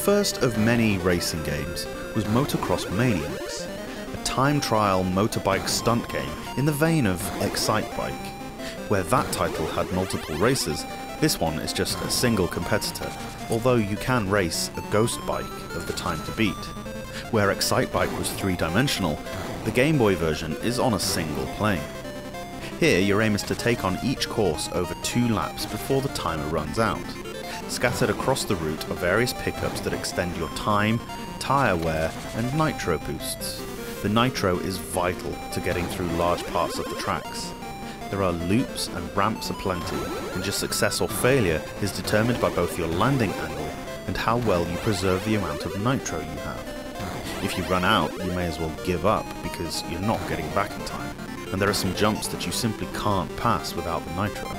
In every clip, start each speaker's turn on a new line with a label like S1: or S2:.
S1: first of many racing games was Motocross Maniacs, a time trial motorbike stunt game in the vein of Excitebike. Where that title had multiple races, this one is just a single competitor, although you can race a ghost bike of the time to beat. Where Excitebike was three dimensional, the Game Boy version is on a single plane. Here, your aim is to take on each course over two laps before the timer runs out. Scattered across the route are various pickups that extend your time, tyre wear, and nitro boosts. The nitro is vital to getting through large parts of the tracks. There are loops and ramps aplenty, and your success or failure is determined by both your landing angle and how well you preserve the amount of nitro you have. If you run out, you may as well give up because you're not getting back in time and there are some jumps that you simply can't pass without the nitro.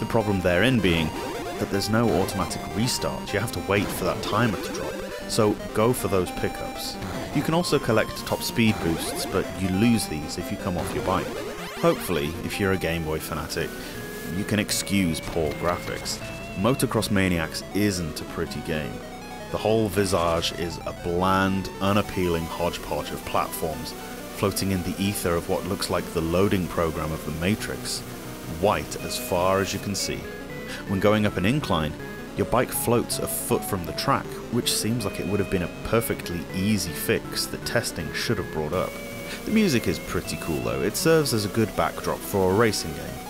S1: The problem therein being that there's no automatic restart, you have to wait for that timer to drop, so go for those pickups. You can also collect top speed boosts, but you lose these if you come off your bike. Hopefully, if you're a Game Boy fanatic, you can excuse poor graphics. Motocross Maniacs isn't a pretty game. The whole visage is a bland, unappealing hodgepodge of platforms floating in the ether of what looks like the loading program of the Matrix, white as far as you can see. When going up an incline, your bike floats a foot from the track, which seems like it would have been a perfectly easy fix that testing should have brought up. The music is pretty cool though, it serves as a good backdrop for a racing game,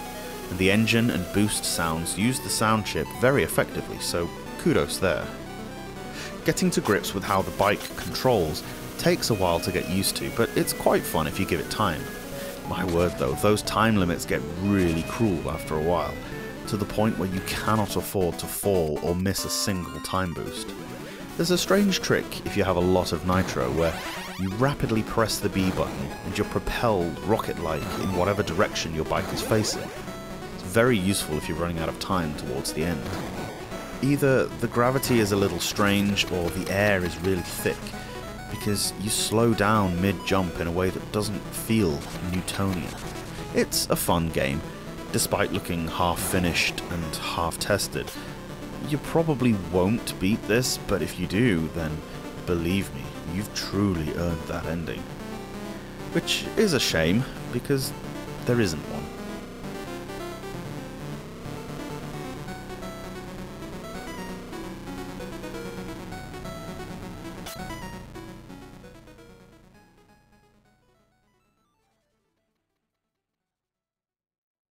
S1: and the engine and boost sounds use the sound chip very effectively, so kudos there. Getting to grips with how the bike controls takes a while to get used to, but it's quite fun if you give it time. My word though, those time limits get really cruel after a while, to the point where you cannot afford to fall or miss a single time boost. There's a strange trick if you have a lot of nitro where you rapidly press the B button and you're propelled rocket-like in whatever direction your bike is facing. It's very useful if you're running out of time towards the end. Either the gravity is a little strange or the air is really thick, because you slow down mid jump in a way that doesn't feel Newtonian. It's a fun game, despite looking half finished and half tested. You probably won't beat this, but if you do, then believe me, you've truly earned that ending. Which is a shame, because there isn't one.